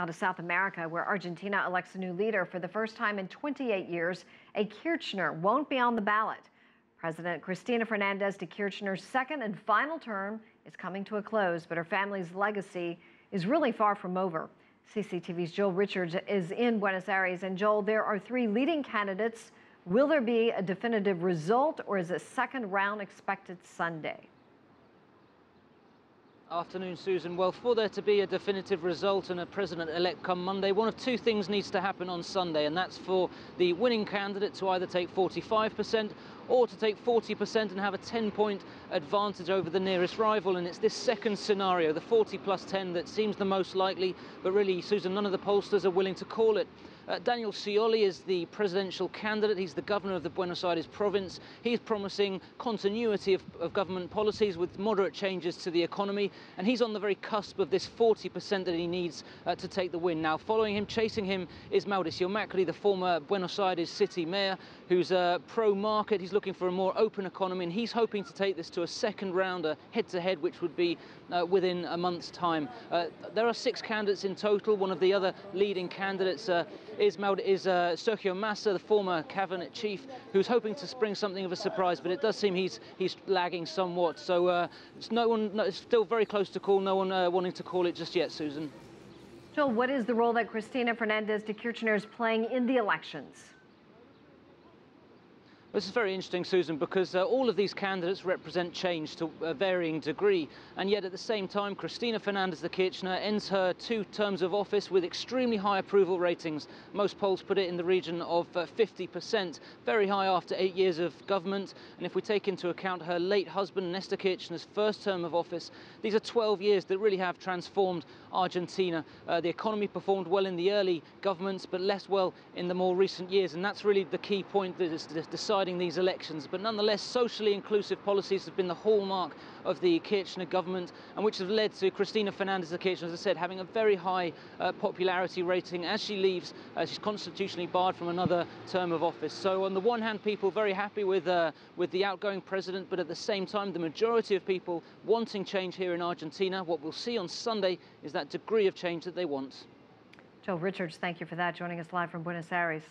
Now to South America, where Argentina elects a new leader for the first time in 28 years, a Kirchner won't be on the ballot. President Cristina Fernandez de Kirchner's second and final term is coming to a close, but her family's legacy is really far from over. CCTV's Joel Richards is in Buenos Aires. And Joel, there are three leading candidates. Will there be a definitive result, or is a second round expected Sunday? Afternoon, Susan. Well, for there to be a definitive result and a president-elect come Monday, one of two things needs to happen on Sunday, and that's for the winning candidate to either take 45% or to take 40% and have a 10-point advantage over the nearest rival. And it's this second scenario, the 40 plus 10, that seems the most likely. But really, Susan, none of the pollsters are willing to call it. Uh, Daniel Scioli is the presidential candidate. He's the governor of the Buenos Aires province. He's promising continuity of, of, government policies with moderate changes to the economy. And he's on the very cusp of this 40% that he needs uh, to take the win. Now, following him, chasing him, is Mauricio Macri, the former Buenos Aires city mayor, who's uh, pro-market. He's looking for a more open economy, and he's hoping to take this to a second rounder head-to-head, -head, which would be uh, within a month's time. Uh, there are six candidates in total. One of the other leading candidates uh, is, is uh, Sergio Massa, the former cabinet chief, who's hoping to spring something of a surprise, but it does seem he's he's lagging somewhat. So uh, it's no one, no, it's still very close to call. No one uh, wanting to call it just yet, Susan. Joel, what is the role that Cristina Fernandez de Kirchner is playing in the elections? This is very interesting, Susan, because uh, all of these candidates represent change to a varying degree. And yet at the same time, Cristina Fernandez de Kirchner ends her two terms of office with extremely high approval ratings. Most polls put it in the region of uh, 50%, very high after eight years of government. And if we take into account her late husband, Nestor Kirchner's first term of office, these are 12 years that really have transformed Argentina. Uh, the economy performed well in the early governments, but less well in the more recent years. And that's really the key point that is decided deciding these elections. But nonetheless, socially inclusive policies have been the hallmark of the Kirchner government and which have led to Cristina Fernandez de Kirchner, as I said, having a very high uh, popularity rating as she leaves. Uh, she's constitutionally barred from another term of office. So on the one hand, people very happy with, uh, with the outgoing president, but at the same time, the majority of people wanting change here in Argentina. What we'll see on Sunday is that degree of change that they want. Joe Richards, thank you for that, joining us live from Buenos Aires.